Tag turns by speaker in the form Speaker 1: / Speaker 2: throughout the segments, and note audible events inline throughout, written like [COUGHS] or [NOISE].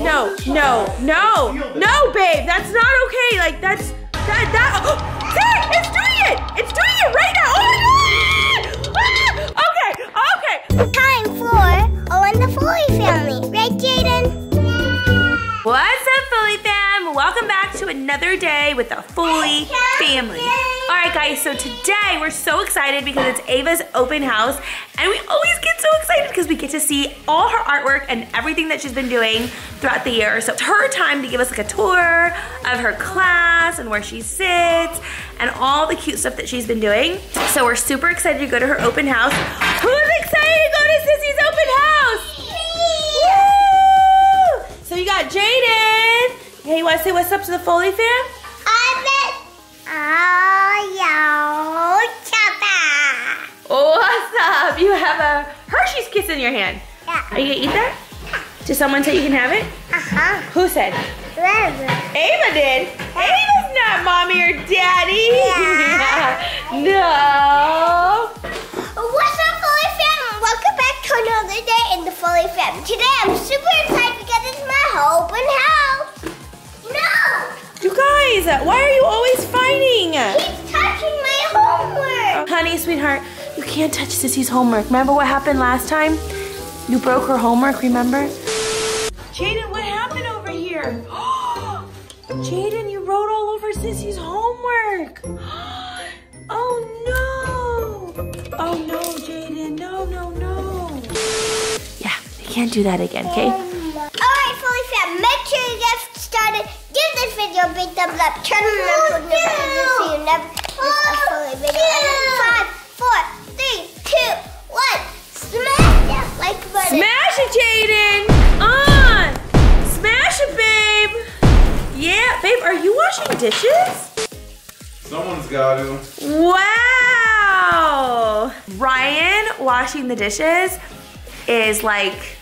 Speaker 1: No, no, no, no, babe. That's not okay. Like that's that that. [GASPS] Oh, see, it's doing it. It's doing it right now. Oh my god! [LAUGHS] Ah! Okay, okay.
Speaker 2: Time for All in the Foley family. Right, Jayden?
Speaker 1: What's up, Foley fam? Welcome back to another day with the Foley family. All right, guys, so today we're so excited because it's Ava's open house, and we always get so excited because we get to see all her artwork and everything that she's been doing throughout the year. So it's her time to give us like a tour of her class and where she sits and all the cute stuff that she's been doing. So we're super excited to go to her open house. Who's excited to go to Sissy's open house? Woo! So you got Jayden. Hey, you want to say what's up to the Foley fam?
Speaker 2: I'm met Oh.
Speaker 1: What's up? You have a Hershey's kiss in your hand.
Speaker 2: Yeah.
Speaker 1: Are you gonna eat that? Yeah. Did someone say you can have it?
Speaker 2: Uh-huh.
Speaker 1: Who said?
Speaker 2: River.
Speaker 1: Ava did. Ava's not mommy or daddy. Yeah. [LAUGHS] no.
Speaker 2: What's up, Foley fam? Welcome back to another day in the Foley fam. Today I'm super excited because it's my open house. No!
Speaker 1: You guys, why are you always fighting?
Speaker 2: He's touching my homework.
Speaker 1: Honey, sweetheart, can't touch Sissy's homework. Remember what happened last time? You broke her homework, remember? Jayden, what happened over here? [GASPS] Jayden, you wrote all over Sissy's homework. [GASPS] Oh no. Oh no, Jayden. No, no, no. Yeah, you can't do that again, okay?
Speaker 2: Alright, Foley fam, make sure you get started. Give this video a big thumbs up. Turn on the oh, notifications so you never miss a oh, Foley video. And then five, four, three, two, one. Smash that like button.
Speaker 1: Smash it, Jayden! On! Smash it, babe! Yeah, babe, are you washing dishes?
Speaker 3: Someone's got to.
Speaker 1: Wow! Ryan washing the dishes is like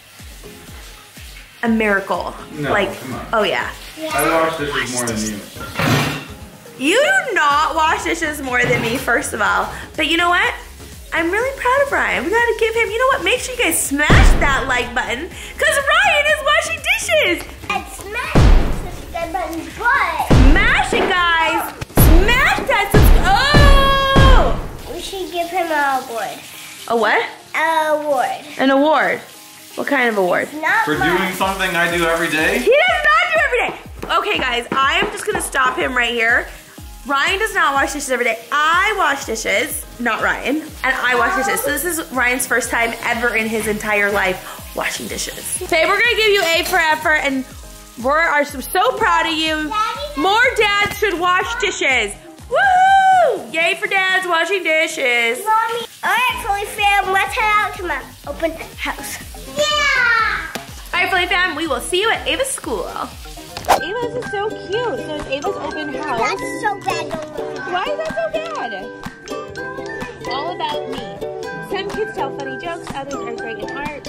Speaker 1: a miracle.
Speaker 3: No,
Speaker 1: like,
Speaker 3: come on.
Speaker 1: oh yeah.
Speaker 3: I wash dishes more than you.
Speaker 1: You do not wash dishes more than me, first of all. But you know what? I'm really proud of Ryan. We gotta give him, you know what? Make sure you guys smash that like button, because Ryan is washing dishes.
Speaker 2: And smash the subscribe button, but
Speaker 1: Smash it, guys! Smash that subscribe. Oh!
Speaker 2: we should give him an award.
Speaker 1: A what?
Speaker 2: An award.
Speaker 1: An award. What kind of award?
Speaker 2: Not
Speaker 3: For
Speaker 2: much.
Speaker 3: doing something I do every day?
Speaker 1: He does not do every day. Okay, guys, I am just gonna stop him right here. Ryan does not wash dishes every day. I wash dishes, not Ryan, and I wash dishes. So this is Ryan's first time ever in his entire life washing dishes. Babe, we're gonna give you A for effort, and we are so proud of you. More dads should wash dishes. Woohoo! Yay for dads washing dishes.
Speaker 2: Mommy. Alright, Foley fam, let's head out to my open house. Yeah!
Speaker 1: All right, Foley fam, we will see you at Ava's school. Ava's is so cute. So it's Ava's open house.
Speaker 2: That's so bad. don't look at
Speaker 1: Why is that so bad? All about me. Some kids tell funny jokes, others are great in art.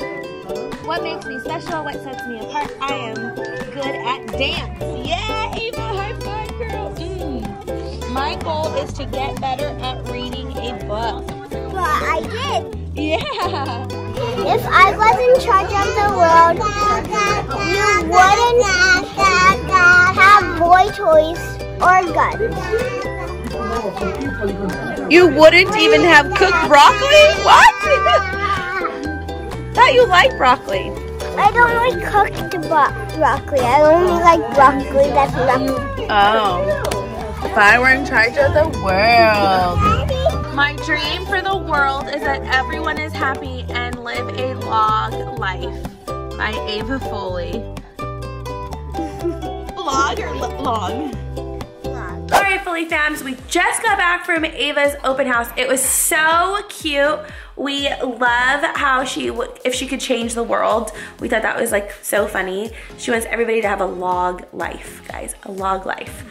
Speaker 1: What makes me special? What sets me apart? I am good at dance. Yeah, Ava, high five, girl. Mm. My goal is to get better at reading a book.
Speaker 2: But I did.
Speaker 1: Yeah.
Speaker 2: If I was in charge of the world, you wouldn't have boy toys or guns.
Speaker 1: You wouldn't even have cooked broccoli? What? Thought you liked broccoli.
Speaker 2: I don't like cooked bro- broccoli. I only like broccoli that's not.
Speaker 1: Oh. If I were in charge of the world. My dream for the world is that everyone is happy and live a long life. By Ava Foley. Vlog or li- long? All right, Foley fams, we just got back from Ava's open house. It was so cute. We love how she, w- if she could change the world, we thought that was like so funny. She wants everybody to have a log life, guys, a log life.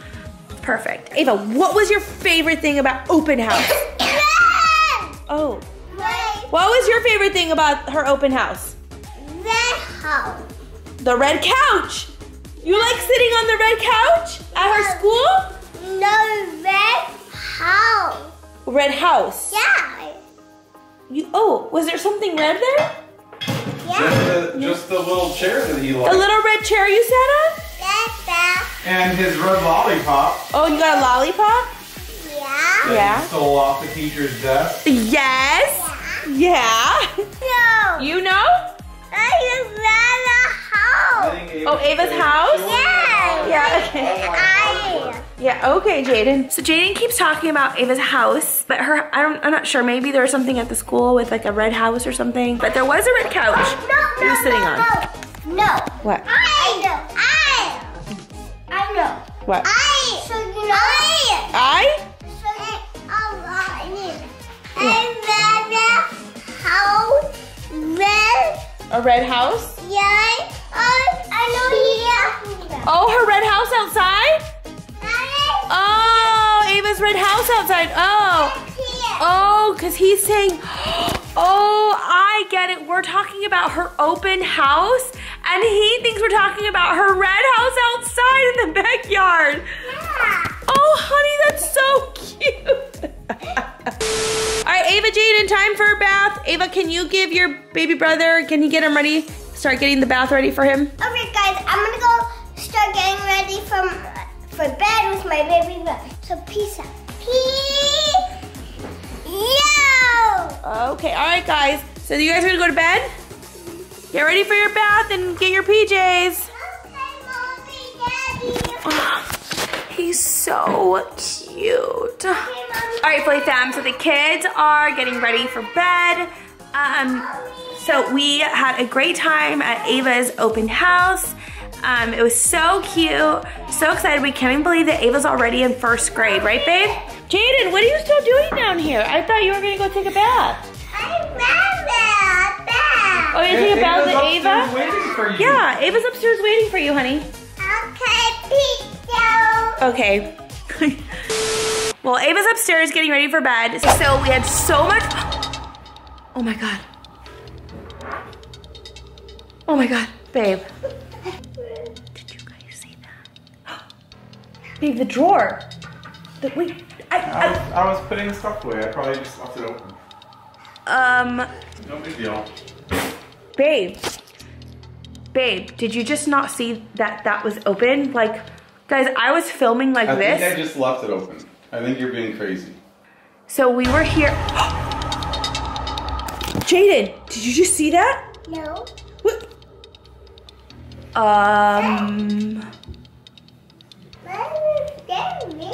Speaker 1: Perfect. Ava, what was your favorite thing about open house? [COUGHS] Oh, what was your favorite thing about her open house?
Speaker 2: Red house.
Speaker 1: The red couch. You like sitting on the red couch at her school?
Speaker 2: No red house.
Speaker 1: Red house.
Speaker 2: Yeah.
Speaker 1: You oh, was there something red there?
Speaker 2: Yeah.
Speaker 3: Just the, just the little chair that he
Speaker 1: The little red chair you
Speaker 3: And his red lollipop.
Speaker 1: Oh, you got a lollipop?
Speaker 2: Yeah.
Speaker 1: Yeah.
Speaker 3: Stole off the teacher's desk.
Speaker 1: Yes. Yeah.
Speaker 2: No.
Speaker 1: You know?
Speaker 2: I just ran a
Speaker 3: I
Speaker 2: house.
Speaker 1: Oh, Ava's house?
Speaker 2: Yeah.
Speaker 1: Yeah, okay.
Speaker 2: I.
Speaker 1: Yeah, okay, Jayden. So Jayden keeps talking about Ava's house, but her, I don't, I'm not sure. Maybe there was something at the school with like a red house or something. But there was a red couch oh,
Speaker 2: No,
Speaker 1: he was
Speaker 2: no,
Speaker 1: sitting
Speaker 2: no,
Speaker 1: on.
Speaker 2: no. No.
Speaker 1: What?
Speaker 2: I know. I. I know.
Speaker 1: What?
Speaker 2: I. So you know. I.
Speaker 1: I?
Speaker 2: So I. I ran a house. Red.
Speaker 1: A red house?
Speaker 2: Yeah. I. I know here.
Speaker 1: Oh, her red house outside? Oh, Ava's red house outside. Oh. Oh, because he's saying, [GASPS] oh, I get it. We're talking about her open house, and he thinks we're talking about her red house outside in the backyard. Oh, honey, that's so cute. [LAUGHS] All right, Ava, Jayden, time for a bath. Ava, can you give your baby brother, can you get him ready? Start getting the bath ready for him?
Speaker 2: Okay, guys, I'm gonna go start getting ready from for bed with my baby brother. So peace out. Peace. Yo.
Speaker 1: Okay, all right, guys. So you guys are gonna go to bed? Get ready for your bath and get your PJs.
Speaker 2: Okay, mommy, daddy.
Speaker 1: He's so cute.
Speaker 2: Okay.
Speaker 1: All right, Foley Fam, so the kids are getting ready for bed. Um, so we had a great time at Ava's open house. Um, it was so cute, so excited. We can't even believe that Ava's already in first grade, right, babe? Jayden, what are you still doing down here? I thought you were gonna go take a bath.
Speaker 2: I love that.
Speaker 1: Oh, you're taking a bath with Ava?
Speaker 3: waiting for you.
Speaker 1: Yeah, Ava's upstairs waiting for you, honey.
Speaker 2: Okay, peace.
Speaker 1: Okay. [LAUGHS] well, Ava's upstairs getting ready for bed. So we had so much. [GASPS] Oh my god. Oh my god, babe. Did you guys see that? [GASPS] babe, the drawer. The, wait,
Speaker 3: I
Speaker 1: I,
Speaker 3: was, I was putting stuff away. I probably just left it open.
Speaker 1: Um,
Speaker 3: No big deal.
Speaker 1: Babe. Babe, did you just not see that that was open? Like, guys, I was filming like
Speaker 3: I
Speaker 1: this.
Speaker 3: think I just left it open. I think you're being crazy.
Speaker 1: So we were here. [GASPS] Jayden, did you just see that?
Speaker 2: No.
Speaker 1: What? Um.
Speaker 2: Why is it me?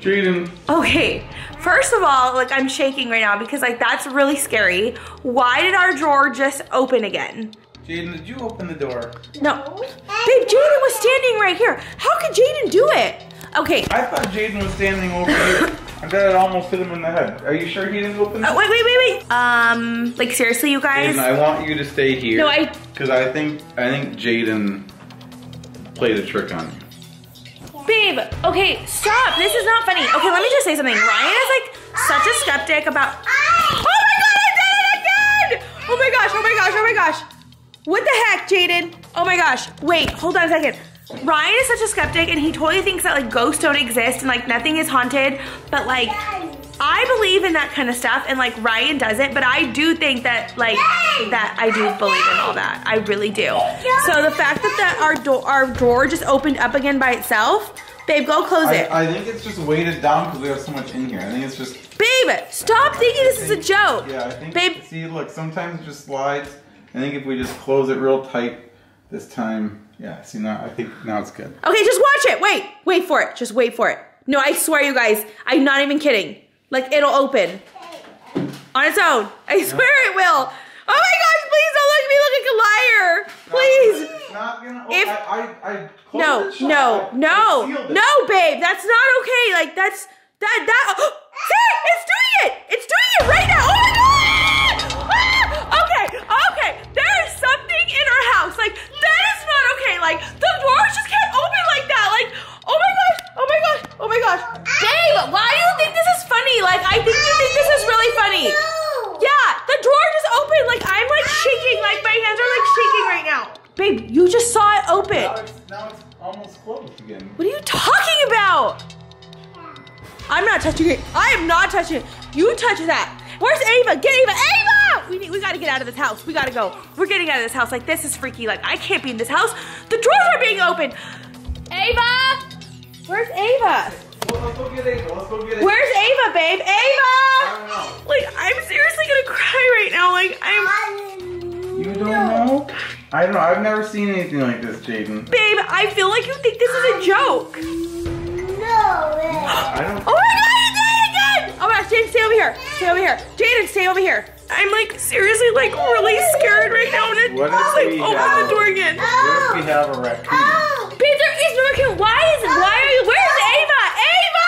Speaker 3: Jayden,
Speaker 1: Okay. First of all, like I'm shaking right now because like that's really scary. Why did our drawer just open again?
Speaker 3: Jayden, did you open the door?
Speaker 1: No. Babe, Jayden was standing right here. How could Jayden do it? Okay.
Speaker 3: I thought Jayden was standing over here. I thought it almost hit him in the head. Are you sure he didn't open
Speaker 1: Uh,
Speaker 3: it?
Speaker 1: wait, wait, wait, wait. Um, like seriously, you guys?
Speaker 3: Jayden, I want you to stay here.
Speaker 1: No, I-
Speaker 3: Because I think I think Jayden played a trick on you.
Speaker 1: Babe, okay, stop. This is not funny. Okay, let me just say something. Ryan is like such a skeptic about. Oh my god, I did it again! Oh my gosh, oh my gosh, oh my gosh. What the heck, Jayden? Oh my gosh. Wait, hold on a second. Ryan is such a skeptic and he totally thinks that like ghosts don't exist and like nothing is haunted. But like, I believe in that kind of stuff and like Ryan doesn't, but I do think that like that I do believe in all that. I really do. So the fact that the, our door our drawer just opened up again by itself, babe, go close it.
Speaker 3: I, I think it's just weighted down because we have so much in here. I think it's just.
Speaker 1: babe, stop thinking this is a joke.
Speaker 3: Yeah, I think.
Speaker 1: Babe,
Speaker 3: See, look, sometimes it just slides. I think if we just close it real tight this time. Yeah, see now, I think now it's good.
Speaker 1: Okay, just watch it. Wait, wait for it. Just wait for it. No, I swear, you guys, I'm not even kidding. Like, it'll open on its own. I swear it will. Oh my gosh, please don't look at me like a liar. Please.
Speaker 3: Gonna. Oh,
Speaker 1: If-
Speaker 3: I, I, I
Speaker 1: No, no, no, no, babe. That's not okay. Like, that's, that, that. [GASPS] see, it's doing it. It's doing it right now. Oh my god. Ah! Okay, okay. There is something in our house. Like, that is not okay. Like, the doors just can't open like that. Like, oh my oh my gosh, oh my gosh. Babe, why do you think this is funny? Like, I think you think this is really funny. Yeah, the drawer just opened. Like, I'm like shaking. Like, my hands are like shaking right now. Babe, you just saw it open.
Speaker 3: Now it's, now it's almost closed again.
Speaker 1: What are you talking about? I'm not touching it. I am not touching it. You touch that. Where's Ava? Get Ava. Ava! We need, we gotta get out of this house. We gotta go. We're getting out of this house. Like this is freaky. Like I can't be in this house. The drawers are being opened. Ava! Where's Ava?
Speaker 3: Let's go get Ava. Let's go get Ava.
Speaker 1: Where's Ava, babe? Ava! Like, I'm seriously gonna cry right now. Like, I'm.
Speaker 3: You don't know? I don't know. I've never seen anything like this, Jayden.
Speaker 1: Babe, I feel like you think this is a joke.
Speaker 2: No way.
Speaker 3: I don't.
Speaker 1: Oh my god, he did it again! Oh my gosh, Jayden, stay over here. Stay over here. Jayden, stay over here. I'm like seriously like really scared right now and it's
Speaker 3: What if
Speaker 1: like
Speaker 3: we
Speaker 1: open
Speaker 3: have-
Speaker 1: the door again.
Speaker 3: What if we have a raccoon?
Speaker 2: Oh.
Speaker 1: Babe, there is no raccoon. Why is why are you where's Ava? Ava!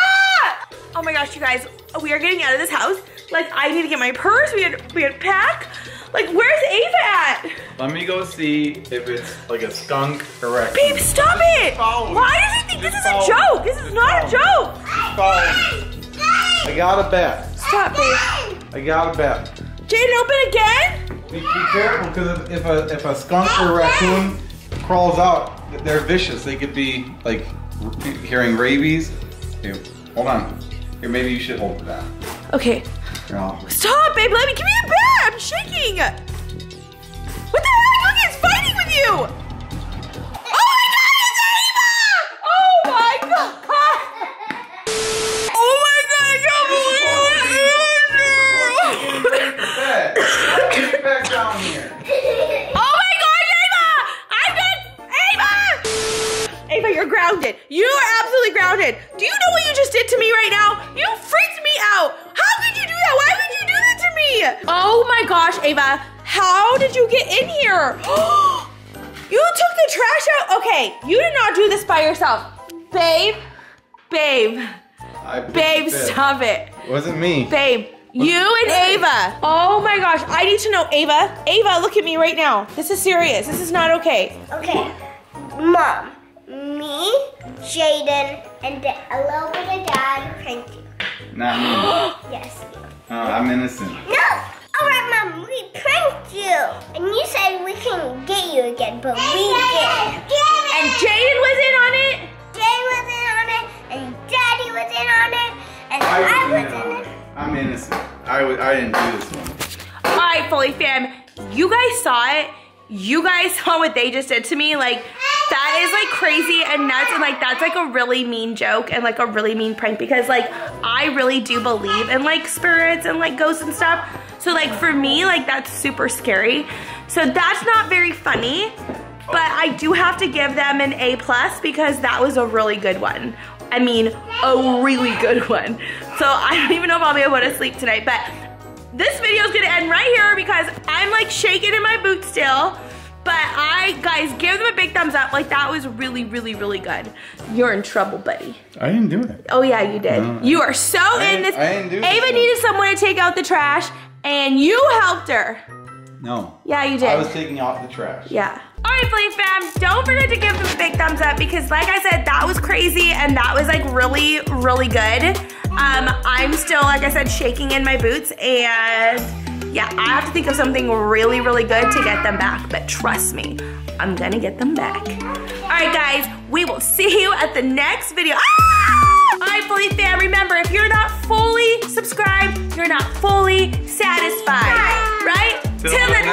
Speaker 1: Oh my gosh, you guys, we are getting out of this house. Like I need to get my purse, we had we had pack. Like where's Ava at?
Speaker 3: Let me go see if it's like a skunk or raccoon.
Speaker 1: Babe, stop it! Why does he think this is a joke? This is not a joke.
Speaker 3: I got a bet.
Speaker 1: Stop, babe.
Speaker 3: I got a bet.
Speaker 1: Jayden, open again?
Speaker 3: Be, be careful because if, a if a skunk or a raccoon crawls out, they're vicious. They could be like hearing rabies. Here, hold on. Here, maybe you should hold it down.
Speaker 1: Okay. Stop, babe. Let me give me the bat. I'm shaking. What the? Look, it's fighting with you. Grounded. You are absolutely grounded. Do you know what you just did to me right now? You freaked me out. How could you do that? Why would you do that to me? Oh my gosh, Ava. How did you get in here? [GASPS] you took the trash out? Okay, you did not do this by yourself. Babe, babe,
Speaker 3: I
Speaker 1: babe, stop it.
Speaker 3: Wasn't me.
Speaker 1: Babe, you and Ava. Oh my gosh, I need to know, Ava. Ava, look at me right now. This is serious. This is not okay.
Speaker 2: Okay, mom, me, Jayden, and a little bit of dad pranked you.
Speaker 3: Not me. [GASPS]
Speaker 2: Yes.
Speaker 3: Uh, I'm innocent.
Speaker 2: No. All right, mom, we pranked you, and you said we couldn't get you again, but we did.
Speaker 1: And Jayden was in on it.
Speaker 2: Jay was in on it, and Daddy was in on it, and
Speaker 3: I
Speaker 2: I,
Speaker 3: was
Speaker 2: was in
Speaker 3: innocent.
Speaker 2: it.
Speaker 3: I'm innocent. I, I didn't do this one.
Speaker 1: All right, Foley fam, you guys saw it. You guys saw what they just did to me. Like, that is like crazy and nuts. And like, that's like a really mean joke and like a really mean prank because like, I really do believe in like spirits and like ghosts and stuff. So like, for me, like, that's super scary. So that's not very funny. But I do have to give them an A plus because that was a really good one. I mean, a really good one. So I don't even know if I'll be able to sleep tonight, but this video is gonna end right here because I'm like shaking in my boots still. But I, guys, give them a big thumbs up. Like that was really, really, really good. You're in trouble, buddy.
Speaker 3: I didn't do it.
Speaker 1: Oh yeah, you did.
Speaker 3: No.
Speaker 1: you are so
Speaker 3: I
Speaker 1: in this.
Speaker 3: I didn't do
Speaker 1: Ava needed someone to take out the trash, and you helped her.
Speaker 3: No.
Speaker 1: Yeah, you did.
Speaker 3: I was taking out the trash.
Speaker 1: Yeah. All right, Foley fam, don't forget to give them a big thumbs up because like I said, that was crazy and that was like really, really good. Um, I'm still, like I said, shaking in my boots and yeah, I have to think of something really, really good to get them back, but trust me, I'm gonna get them back. All right, guys, we will see you at the next video. Ah! All right, Foley fam, remember, if you're not fully subscribed, you're not fully satisfied, right?
Speaker 3: Till
Speaker 1: Till
Speaker 3: the